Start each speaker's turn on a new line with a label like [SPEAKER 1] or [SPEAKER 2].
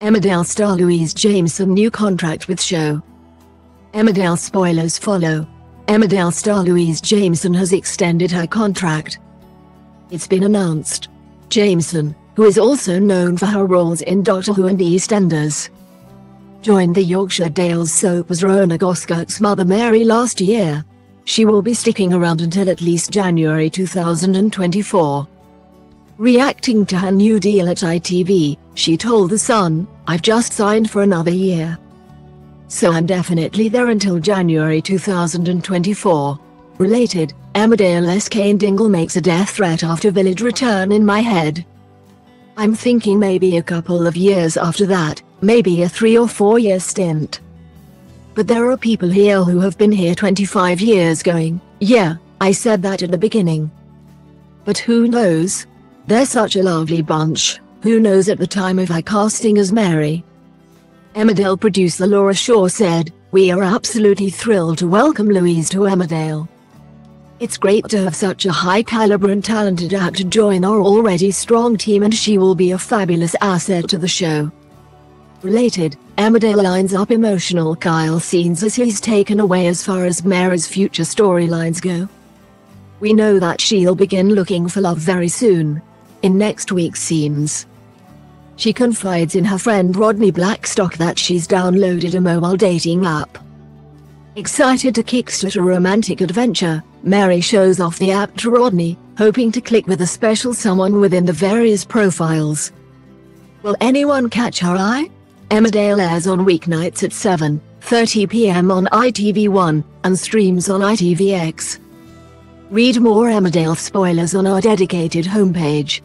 [SPEAKER 1] Emmerdale star Louise Jameson new contract with show. Emmerdale spoilers follow. Emmerdale star Louise Jameson has extended her contract. It's been announced. Jameson, who is also known for her roles in Doctor Who and EastEnders, joined the Yorkshire Dales soap as Rhona Goskirk's mother Mary last year. She will be sticking around until at least January 2024. Reacting to her new deal at ITV, she told The Sun, I've just signed for another year. So I'm definitely there until January 2024. Related, Emmerdale Cain Dingle makes a death threat after Village return in my head. I'm thinking maybe a couple of years after that, maybe a three or four year stint. But there are people here who have been here 25 years going, yeah, I said that at the beginning. But who knows? They're such a lovely bunch, who knows at the time of her casting as Mary. Emmerdale producer Laura Shaw said, We are absolutely thrilled to welcome Louise to Emmerdale. It's great to have such a high caliber and talented actor join our already strong team and she will be a fabulous asset to the show. Related, Emmerdale lines up emotional Kyle scenes as he's taken away as far as Mary's future storylines go. We know that she'll begin looking for love very soon, in next week's scenes. She confides in her friend Rodney Blackstock that she's downloaded a mobile dating app. Excited to kickstart a romantic adventure, Mary shows off the app to Rodney, hoping to click with a special someone within the various profiles. Will anyone catch her eye? Emmerdale airs on weeknights at 7:30 p.m. on ITV1 and streams on ITVX. Read more Emmerdale spoilers on our dedicated homepage.